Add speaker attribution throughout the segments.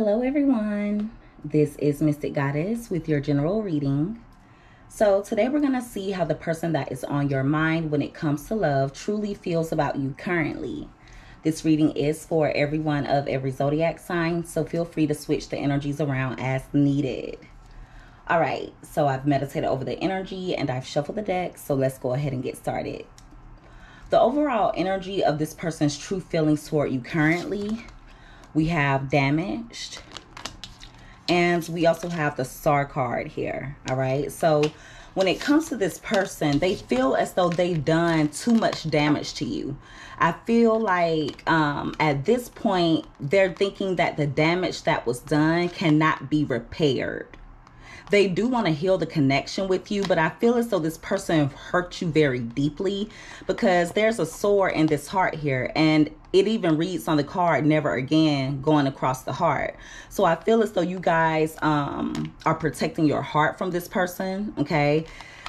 Speaker 1: Hello, everyone. This is Mystic Goddess with your general reading. So, today we're going to see how the person that is on your mind when it comes to love truly feels about you currently. This reading is for everyone of every zodiac sign, so feel free to switch the energies around as needed. All right, so I've meditated over the energy and I've shuffled the deck, so let's go ahead and get started. The overall energy of this person's true feelings toward you currently we have damaged and we also have the star card here all right so when it comes to this person they feel as though they've done too much damage to you i feel like um at this point they're thinking that the damage that was done cannot be repaired they do want to heal the connection with you, but I feel as though this person hurt you very deeply because there's a sore in this heart here. And it even reads on the card never again going across the heart so i feel as though you guys um are protecting your heart from this person okay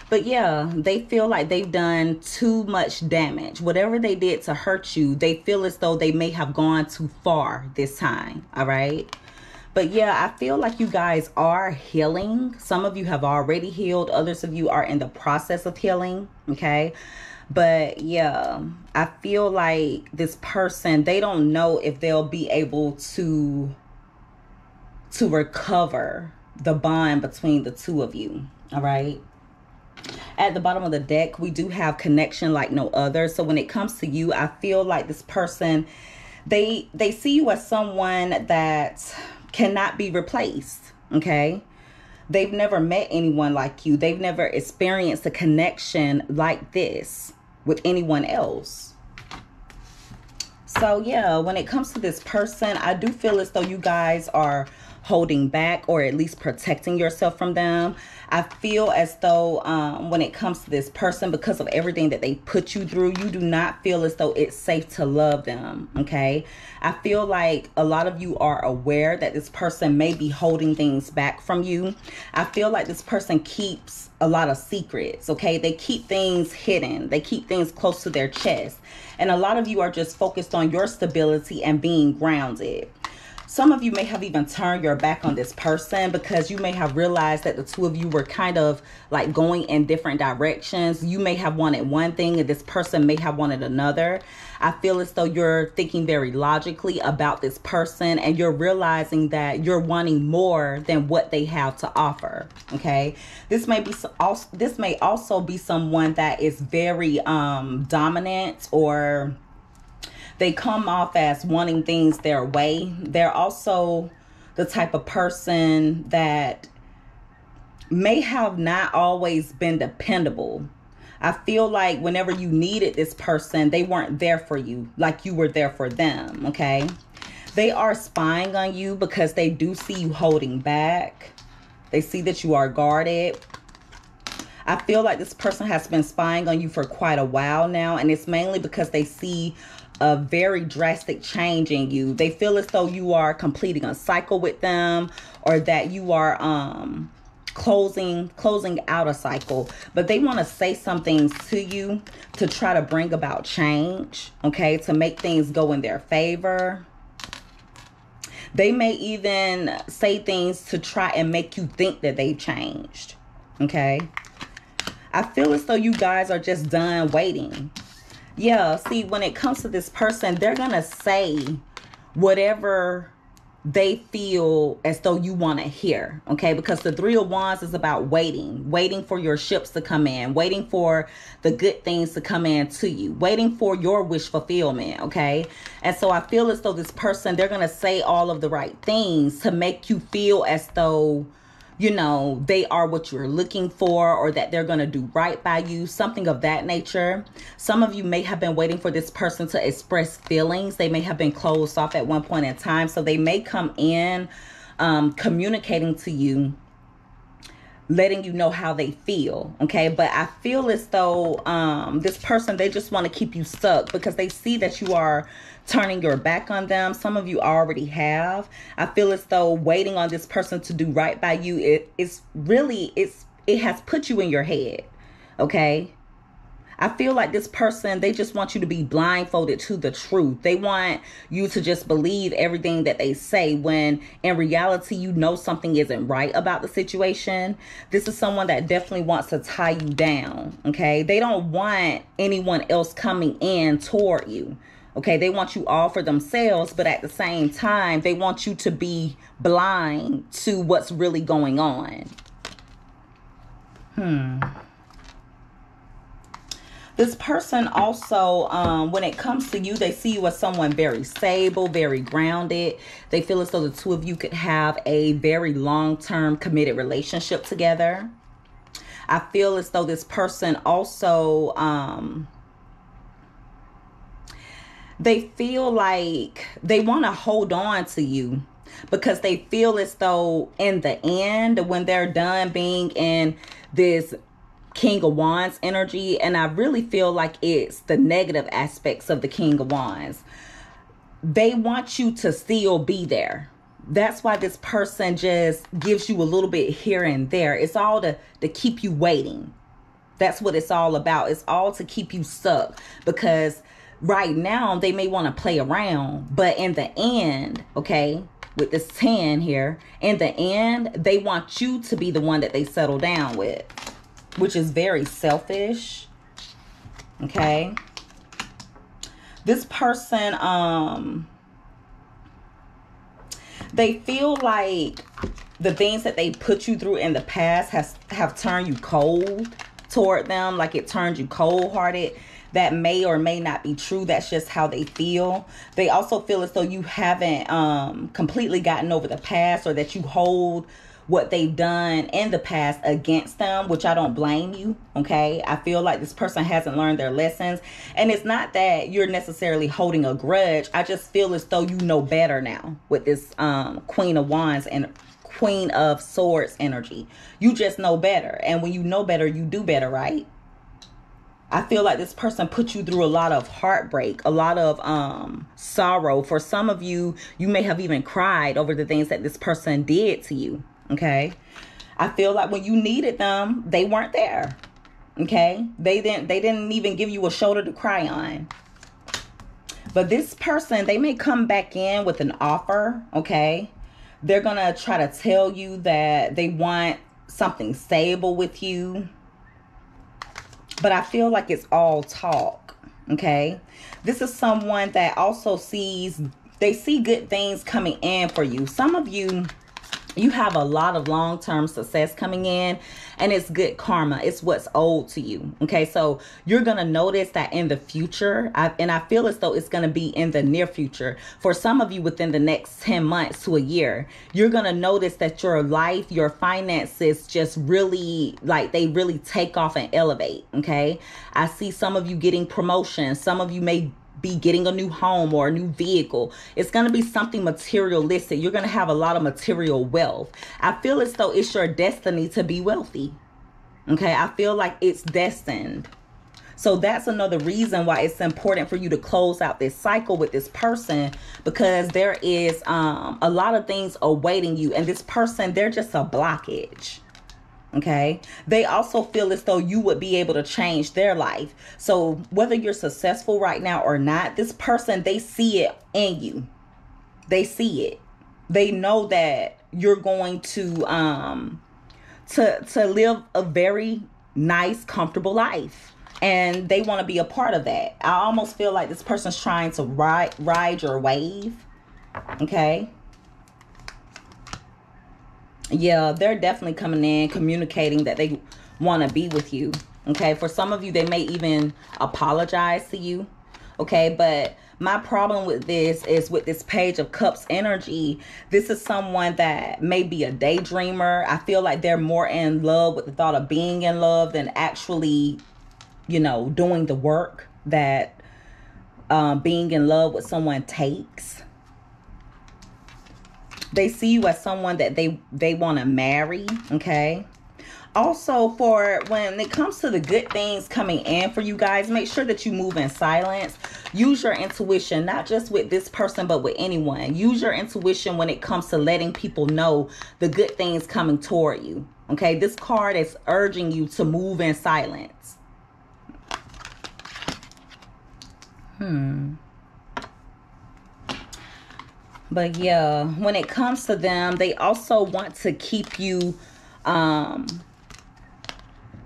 Speaker 1: but yeah they feel like they've done too much damage whatever they did to hurt you they feel as though they may have gone too far this time all right but yeah, I feel like you guys are healing. Some of you have already healed, others of you are in the process of healing. Okay. But yeah, I feel like this person, they don't know if they'll be able to to recover the bond between the two of you. All right. At the bottom of the deck, we do have connection like no other. So when it comes to you, I feel like this person they they see you as someone that cannot be replaced. Okay. They've never met anyone like you. They've never experienced a connection like this with anyone else. So, yeah, when it comes to this person, I do feel as though you guys are holding back or at least protecting yourself from them. I feel as though um, when it comes to this person, because of everything that they put you through, you do not feel as though it's safe to love them. Okay. I feel like a lot of you are aware that this person may be holding things back from you. I feel like this person keeps a lot of secrets. Okay. They keep things hidden, they keep things close to their chest. And a lot of you are just focused on your stability and being grounded. Some of you may have even turned your back on this person because you may have realized that the two of you were kind of like going in different directions. You may have wanted one thing and this person may have wanted another. I feel as though you're thinking very logically about this person and you're realizing that you're wanting more than what they have to offer. Okay. This may be also, this may also be someone that is very um dominant or they come off as wanting things their way. They're also the type of person that may have not always been dependable. I feel like whenever you needed this person, they weren't there for you like you were there for them, okay? They are spying on you because they do see you holding back. They see that you are guarded. I feel like this person has been spying on you for quite a while now, and it's mainly because they see a very drastic change in you. They feel as though you are completing a cycle with them or that you are um closing closing out a cycle. But they want to say something to you to try to bring about change okay? To make things go in their favor. They may even say things to try and make you think that they've changed okay i feel as though you guys are just done waiting yeah, see, when it comes to this person, they're going to say whatever they feel as though you want to hear. Okay. Because the three of wands is about waiting, waiting for your ships to come in, waiting for the good things to come in to you, waiting for your wish fulfillment. Okay. And so I feel as though this person, they're going to say all of the right things to make you feel as though you know, they are what you're looking for or that they're going to do right by you, something of that nature. Some of you may have been waiting for this person to express feelings. They may have been closed off at one point in time. So they may come in um, communicating to you letting you know how they feel okay but i feel as though um this person they just want to keep you stuck because they see that you are turning your back on them some of you already have i feel as though waiting on this person to do right by you it is really it's it has put you in your head okay I feel like this person, they just want you to be blindfolded to the truth. They want you to just believe everything that they say when in reality, you know something isn't right about the situation. This is someone that definitely wants to tie you down. Okay. They don't want anyone else coming in toward you. Okay, they want you all for themselves, but at the same time, they want you to be blind to what's really going on. Hmm. This person also, um, when it comes to you, they see you as someone very stable, very grounded. They feel as though the two of you could have a very long term committed relationship together. I feel as though this person also, um, they feel like they want to hold on to you because they feel as though in the end when they're done being in this king of wands energy and i really feel like it's the negative aspects of the king of wands they want you to still be there. That's why this person just gives you a little bit here and there. It's all to to keep you waiting. That's what it's all about. It's all to keep you stuck because right now they may want to play around, but in the end, okay, with this 10 here, in the end, they want you to be the one that they settle down with, which is very selfish. Okay. This person, um, they feel like the things that they put you through in the past has have turned you cold toward them like it turned you cold hearted that may or may not be true. That's just how they feel. They also feel as though you haven't um, completely gotten over the past or that you hold what they've done in the past against them, which I don't blame you. Okay. I feel like this person hasn't learned their lessons. And it's not that you're necessarily holding a grudge. I just feel as though you know better now with this um, Queen of Wands and Queen of Swords energy. You just know better. And when you know better, you do better, right? I feel like this person put you through a lot of heartbreak, a lot of um, sorrow. For some of you, you may have even cried over the things that this person did to you. Okay. I feel like when you needed them, they weren't there. Okay. They didn't they didn't even give you a shoulder to cry on. But this person, they may come back in with an offer. Okay. They're gonna try to tell you that they want something stable with you but I feel like it's all talk. Okay. This is someone that also sees, they see good things coming in for you. Some of you you have a lot of long-term success coming in and it's good karma. It's what's owed to you. Okay? So you're gonna notice that in the future I, and i feel as though it's gonna be in the near future. For some of you within the next 10 months to a year you're gonna notice that your life your finances just really like they really take off and elevate. Okay? I see some of you getting promotions. Some of you may be getting a new home or a new vehicle. It's going to be something materialistic. You're going to have a lot of material wealth. I feel as though it's your destiny to be wealthy. Okay. I feel like it's destined. So that's another reason why it's important for you to close out this cycle with this person because there is um, a lot of things awaiting you. And this person, they're just a blockage. Okay. They also feel as though you would be able to change their life. So whether you're successful right now or not, this person, they see it in you. They see it. They know that you're going to um to to live a very nice, comfortable life. And they want to be a part of that. I almost feel like this person's trying to ride ride your wave. Okay yeah, they're definitely coming in, communicating that they want to be with you. Okay, for some of you, they may even apologize to you. Okay, but my problem with this is with this page of cups energy this is someone that may be a daydreamer i feel like they're more in love with the thought of being in love than actually you know doing the work that um, being in love with someone takes they see you as someone that they they want to marry okay? Also for when it comes to the good things coming in for you guys make sure that you move in silence. Use your intuition not just with this person but with anyone. Use your intuition when it comes to letting people know the good things coming toward you okay? This card is urging you to move in silence. Hmm. But yeah, when it comes to them, they also want to keep you um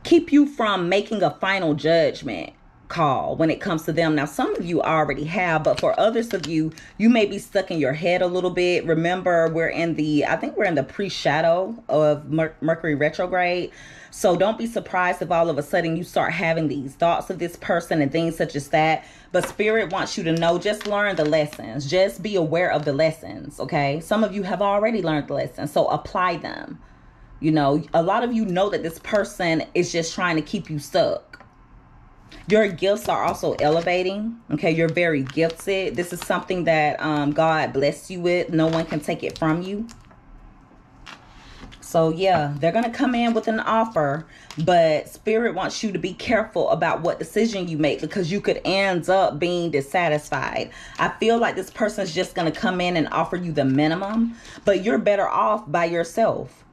Speaker 1: keep you from making a final judgment call when it comes to them. Now, some of you already have, but for others of you, you may be stuck in your head a little bit. Remember, we're in the, I think we're in the pre shadow of Mer- Mercury retrograde. So don't be surprised if all of a sudden you start having these thoughts of this person and things such as that. But Spirit wants you to know just learn the lessons, just be aware of the lessons, okay? Some of you have already learned the lessons, so apply them. You know, a lot of you know that this person is just trying to keep you stuck. Your gifts are also elevating. Okay, you're very gifted. This is something that um, God blessed you with. No one can take it from you. So yeah, they're to come in with an offer, but spirit wants you to be careful about what decision you make because you could end up being dissatisfied. I feel like this person's just to come in and offer you the minimum, but you're better off by yourself.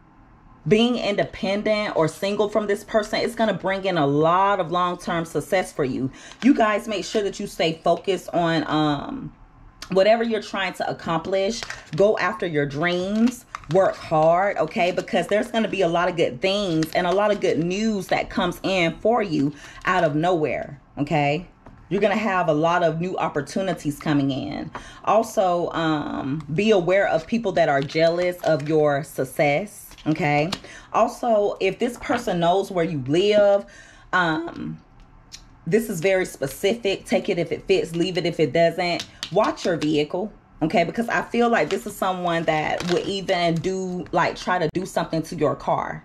Speaker 1: Being independent or single from this person is going to bring in a lot of long-term success for you. You guys make sure that you stay focused on um whatever you're trying to accomplish. Go after your dreams work hard, okay? Because there's going to be a lot of good things and a lot of good news that comes in for you out of nowhere, okay? You're going to have a lot of new opportunities coming in. Also, um, be aware of people that are jealous of your success, okay? Also, if this person knows where you live, um, this is very specific. Take it if it fits, leave it if it doesn't. Watch your vehicle, okay because i feel like this is someone that would even do like try to do something to your car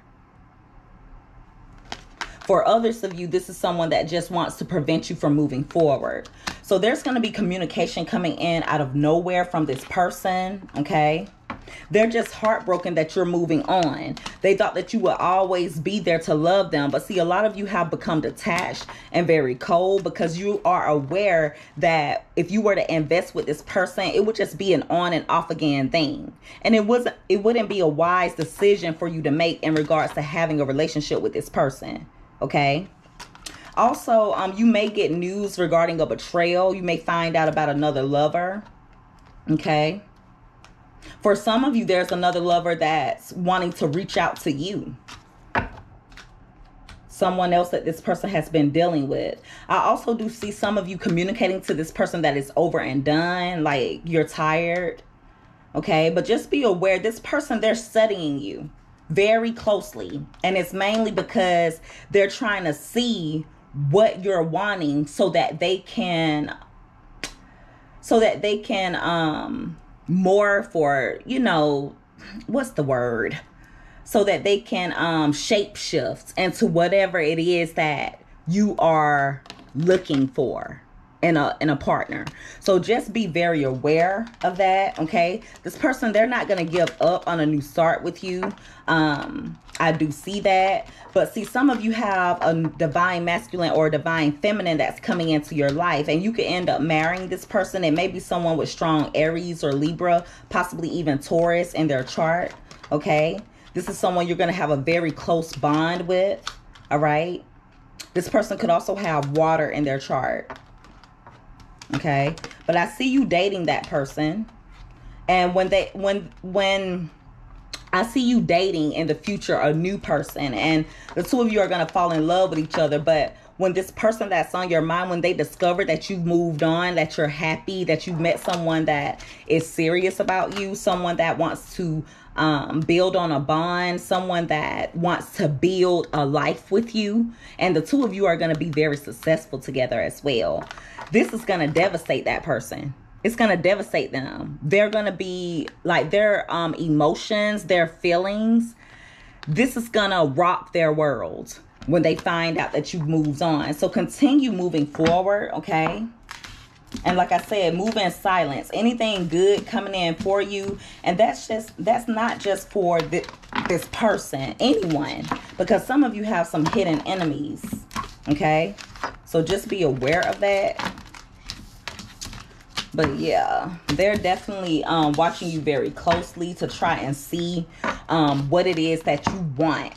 Speaker 1: for others of you this is someone that just wants to prevent you from moving forward so there's going to be communication coming in out of nowhere from this person okay they're just heartbroken that you're moving on. They thought that you would always be there to love them. But see, a lot of you have become detached and very cold because you are aware that if you were to invest with this person, it would just be an on and off again thing. And it wasn't it wouldn't be a wise decision for you to make in regards to having a relationship with this person. Okay? Also, um, you may get news regarding a betrayal. You may find out about another lover. Okay. For some of you, there's another lover that's wanting to reach out to you. Someone else that this person has been dealing with. I also do see some of you communicating to this person that is over and done, like you're tired. Okay, but just be aware this person, they're studying you very closely. And it's mainly because they're trying to see what you're wanting so that they can so that they can um more for, you know, what's the word? So that they can um shape shift into whatever it is that you are looking for in a in a partner. So just be very aware of that, okay? This person they're not going to give up on a new start with you. Um I do see that. But see some of you have a divine masculine or divine feminine that's coming into your life and you could end up marrying this person. It may be someone with strong Aries or Libra, possibly even Taurus in their chart, okay? This is someone you're going to have a very close bond with, all right? This person could also have water in their chart okay? But i see you dating that person. And when they when when I see you dating in the future a new person and the two of you are going to fall in love with each other but when this person that's on your mind when they discover that you've moved on that you're happy that you've met someone that is serious about you someone that wants to um, build on a bond someone that wants to build a life with you. And the two of you are going to be very successful together as well. This is going to devastate that person. It's going to devastate them. They're going to be like their um emotions their feelings this is going to rock their world when they find out that you've moved on. So continue moving forward okay and like i said move in silence. Anything good coming in for you. And that's just that's not just for the, this person anyone. Because some of you have some hidden enemies okay? So just be aware of that. But yeah they're definitely um, watching you very closely to try and see um, what it is that you want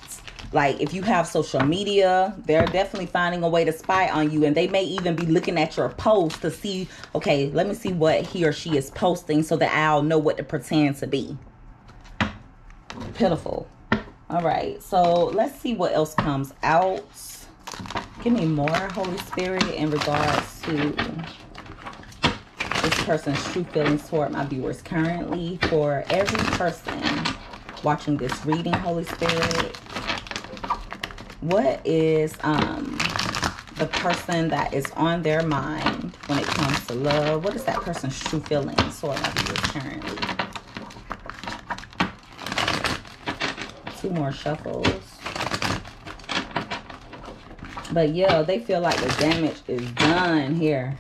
Speaker 1: Like if you have social media, they're definitely finding a way to spy on you and they may even be looking at your post to see, okay, let me see what he or she is posting so that I'll know what to pretend to be. Pitiful. All right. So, let's see what else comes out. Give me more Holy Spirit in regards to this person's true feelings toward my viewers currently for every person watching this reading holy spirit what is um the person that is on their mind when it comes to love what is that person's true feelings toward my viewers currently two more shuffles but yeah they feel like the damage is done here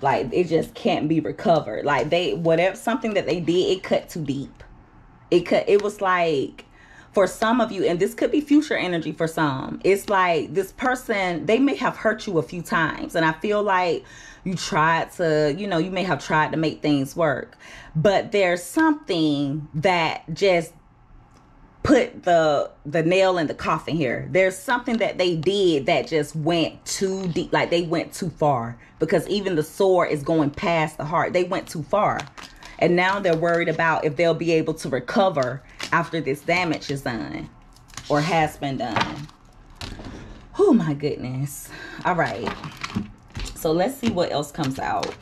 Speaker 1: like it just can't be recovered. Like they whatever something that they did, it cut too deep. It cut it was like for some of you, and this could be future energy for some, it's like this person, they may have hurt you a few times. And I feel like you tried to, you know, you may have tried to make things work. But there's something that just put the the nail in the coffin here. There's something that they did that just went too deep, like they went too far because even the sword is going past the heart. They went too far. And now they're worried about if they'll be able to recover after this damage is done or has been done. Oh my goodness. All right. So let's see what else comes out.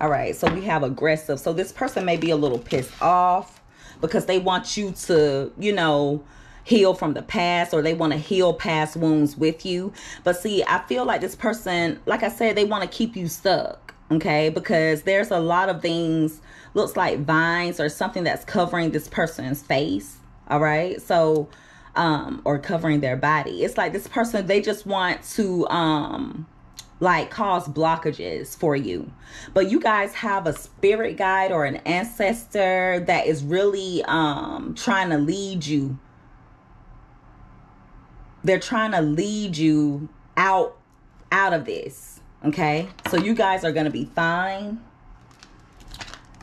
Speaker 1: All right. So we have aggressive. So this person may be a little pissed off because they want you to, you know, heal from the past or they want to heal past wounds with you. But see, I feel like this person, like I said, they want to keep you stuck, okay? Because there's a lot of things, looks like vines or something that's covering this person's face, all right? So, um, or covering their body. It's like this person, they just want to, um, like cause blockages for you. But you guys have a spirit guide or an ancestor that is really um trying to lead you. They're trying to lead you out out of this. Okay? So you guys are going to be fine.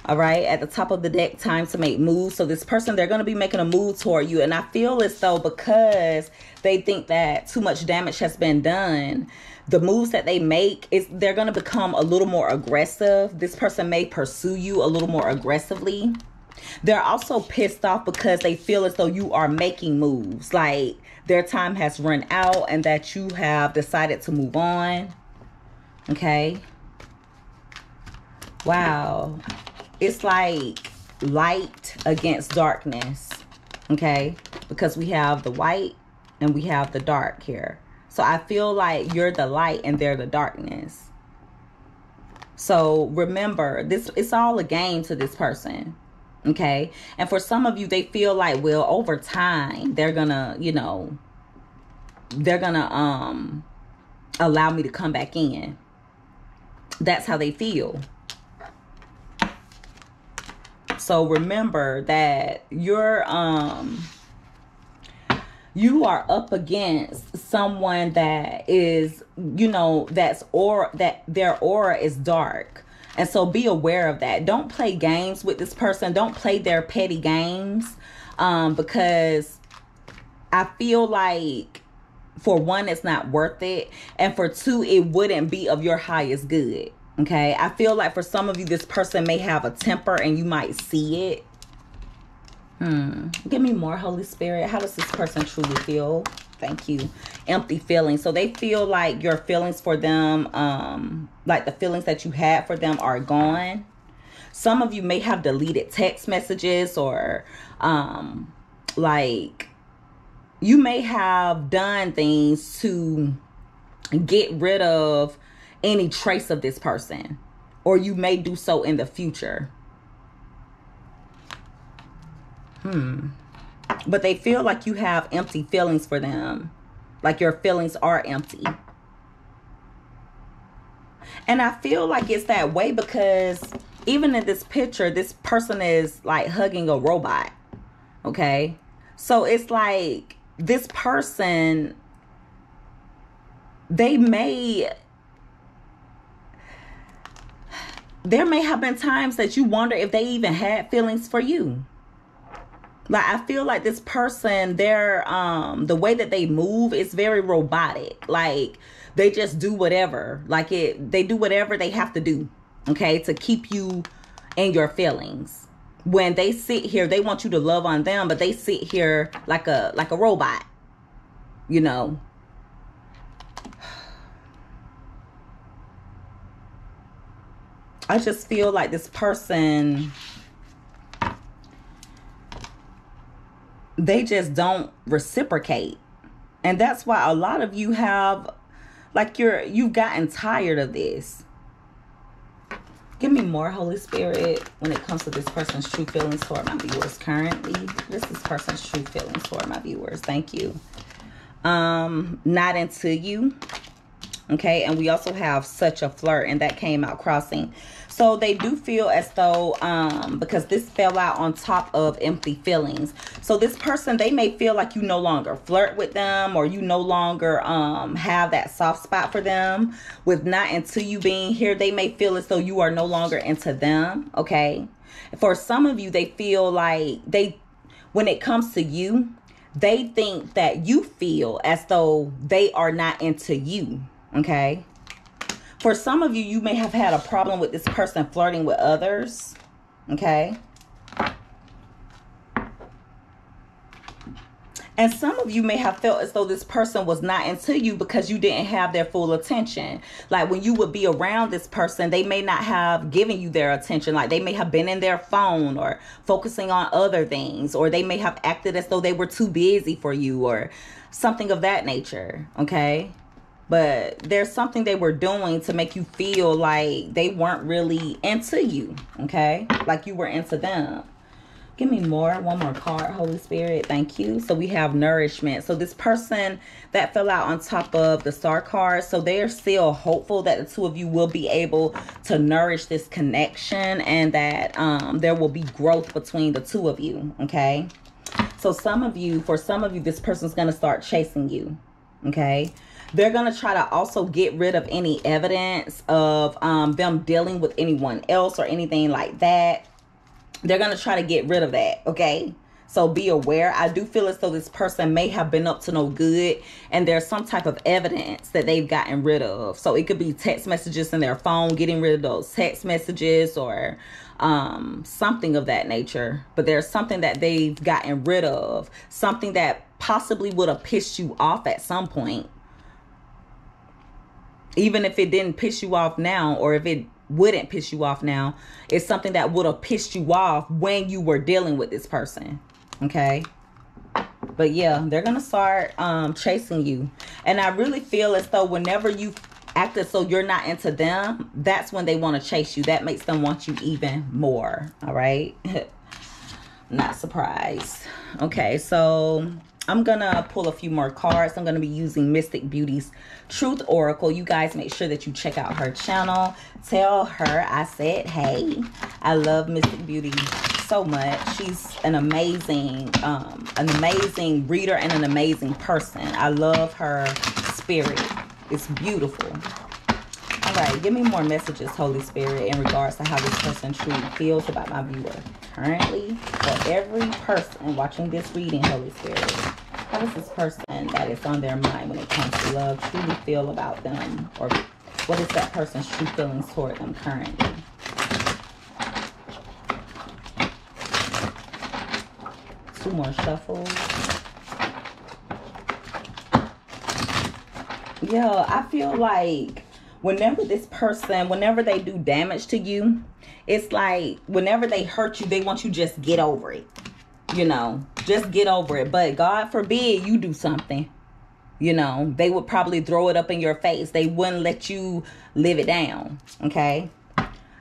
Speaker 1: All right, at the top of the deck, time to make moves. So this person, they're going to be making a move toward you. And I feel as though because they think that too much damage has been done, the moves that they make is they're going to become a little more aggressive. This person may pursue you a little more aggressively. They're also pissed off because they feel as though you are making moves. Like their time has run out and that you have decided to move on. Okay. Wow. It's like light against darkness. Okay. Because we have the white and we have the dark here. So I feel like you're the light and they're the darkness. So remember, this it's all a game to this person. Okay? And for some of you they feel like well over time they're going to, you know, they're going to um allow me to come back in. That's how they feel. So remember that you're um you are up against someone that is, you know, that's or that their aura is dark. And so be aware of that. Don't play games with this person. Don't play their petty games. Um, because I feel like for one, it's not worth it. And for two, it wouldn't be of your highest good. Okay. I feel like for some of you, this person may have a temper and you might see it Hmm. Give me more, Holy Spirit. How does this person truly feel? Thank you. Empty feelings. So they feel like your feelings for them, um, like the feelings that you had for them are gone. Some of you may have deleted text messages or um like you may have done things to get rid of any trace of this person or you may do so in the future Hmm. But they feel like you have empty feelings for them. Like your feelings are empty. And I feel like it's that way because even in this picture, this person is like hugging a robot. Okay? So it's like this person, they may, there may have been times that you wonder if they even had feelings for you. like i feel like this person they're um the way that they move is very robotic. Like they just do whatever. Like it they do whatever they have to do okay to keep you in your feelings when they sit here they want you to love on them but they sit here like a like a robot you know i just feel like this person they just don't reciprocate. And that's why a lot of you have like you're you've gotten tired of this. Give me more Holy Spirit when it comes to this person's true feelings toward my viewers currently. This is person's true feelings toward my viewers. Thank you. Um, not into you. Okay, and we also have such a flirt, and that came out crossing. So they do feel as though, um, because this fell out on top of empty feelings. So this person, they may feel like you no longer flirt with them or you no longer um, have that soft spot for them. With not into you being here, they may feel as though you are no longer into them. Okay. For some of you, they feel like they, when it comes to you, they think that you feel as though they are not into you. Okay. For some of you, you may have had a problem with this person flirting with others. Okay. And some of you may have felt as though this person was not into you because you didn't have their full attention. Like when you would be around this person, they may not have given you their attention. Like they may have been in their phone or focusing on other things, or they may have acted as though they were too busy for you or something of that nature. Okay but there's something they were doing to make you feel like they weren't really into you okay? Like you were into them. Give me more one more card holy spirit thank you. So we have nourishment. So this person that fell out on top of the star card so they are still hopeful that the two of you will be able to nourish this connection and that um, there will be growth between the two of you okay? So some of you for some of you this person's going to start chasing you okay they're going to try to also get rid of any evidence of um, them dealing with anyone else or anything like that. They're going to try to get rid of that, okay? So be aware. I do feel as though this person may have been up to no good and there's some type of evidence that they've gotten rid of. So it could be text messages in their phone, getting rid of those text messages or um, something of that nature. But there's something that they've gotten rid of, something that possibly would have pissed you off at some point even if it didn't piss you off now or if it wouldn't piss you off now it's something that would have pissed you off when you were dealing with this person okay? But yeah they're gonna start um chasing you. And i really feel as though whenever you acted so you're not into them that's when they want to chase you. That makes them want you even more all right? Not surprised. Okay so I'm gonna pull a few more cards. I'm gonna be using Mystic Beauty's Truth Oracle. You guys make sure that you check out her channel. Tell her I said, hey, I love Mystic Beauty so much. She's an amazing, um, an amazing reader and an amazing person. I love her spirit. It's beautiful. All right, give me more messages, Holy Spirit, in regards to how this person truly feels about my viewer currently. For every person watching this reading, Holy Spirit, how does this person that is on their mind when it comes to love truly feel about them? Or what is that person's true feelings toward them currently? Two more shuffles. Yeah, I feel like whenever this person, whenever they do damage to you, it's like whenever they hurt you, they want you just get over it. You know, just get over it. But God forbid you do something. You know, they would probably throw it up in your face. They wouldn't let you live it down. Okay.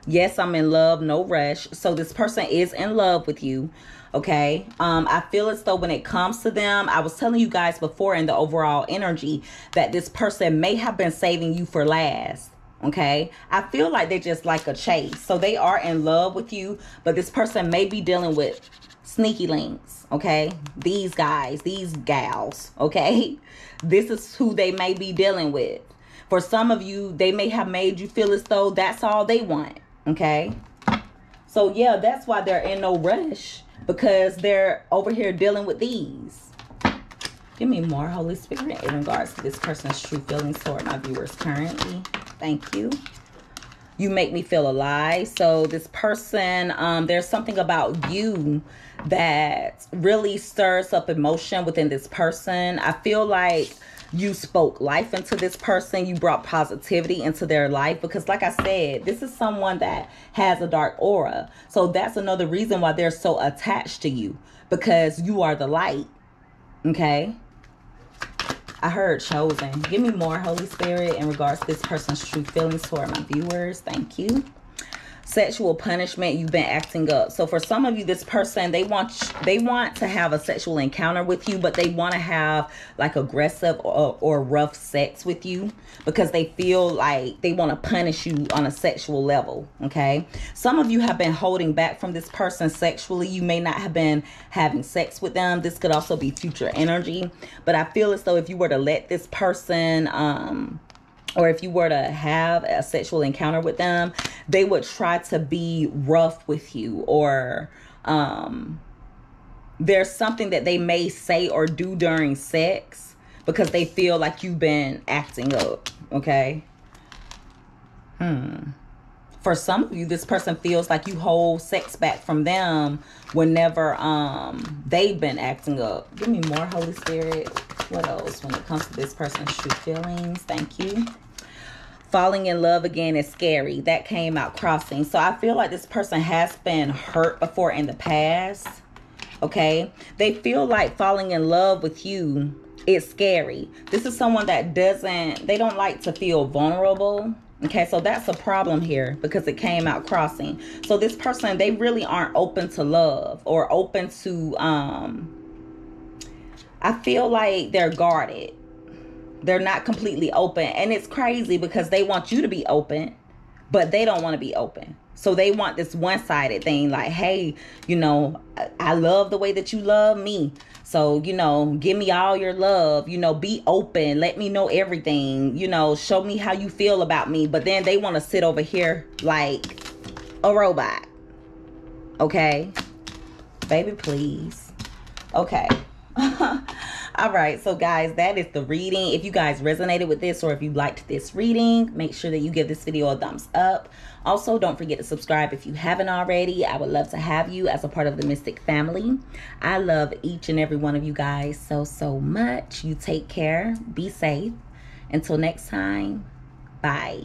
Speaker 1: Yes, I'm in love, no rush. So this person is in love with you okay um i feel as though when it comes to them i was telling you guys before in the overall energy that this person may have been saving you for last okay? I feel like they just like a chase. So they are in love with you but this person may be dealing with sneaky links okay? These guys these gals okay? This is who they may be dealing with. For some of you they may have made you feel as though that's all they want okay? So yeah that's why they're in no rush because they're over here dealing with these. Give me more Holy Spirit in regards to this person's true feelings toward my viewers currently. Thank you. You make me feel alive. So this person, um, there's something about you that really stirs up emotion within this person. I feel like you spoke life into this person you brought positivity into their life because like i said this is someone that has a dark aura so that's another reason why they're so attached to you because you are the light okay I heard chosen. Give me more, Holy Spirit, in regards to this person's true feelings toward my viewers. Thank you sexual punishment you've been acting up. So for some of you this person they want they want to have a sexual encounter with you but they want to have like aggressive or, or rough sex with you because they feel like they want to punish you on a sexual level okay? Some of you have been holding back from this person sexually. You may not have been having sex with them. This could also be future energy. But i feel as though if you were to let this person um or if you were to have a sexual encounter with them, they would try to be rough with you or um there's something that they may say or do during sex because they feel like you've been acting up, okay? Hmm. For some of you, this person feels like you hold sex back from them whenever um they've been acting up. Give me more, Holy Spirit. What else when it comes to this person's true feelings? Thank you falling in love again is scary. That came out crossing. So I feel like this person has been hurt before in the past. Okay. They feel like falling in love with you is scary. This is someone that doesn't, they don't like to feel vulnerable. Okay, so that's a problem here because it came out crossing. So this person, they really aren't open to love or open to um I feel like they're guarded they're not completely open. And it's crazy because they want you to be open, but they don't want to be open. So they want this one sided thing like, hey, you know, I love the way that you love me. So, you know, give me all your love, you know, be open, let me know everything, you know, show me how you feel about me. But then they want to sit over here like a robot. Okay? Baby, please. Okay. All right, so guys, that is the reading. If you guys resonated with this or if you liked this reading, make sure that you give this video a thumbs up. Also, don't forget to subscribe if you haven't already. I would love to have you as a part of the Mystic family. I love each and every one of you guys so, so much. You take care. Be safe. Until next time, bye.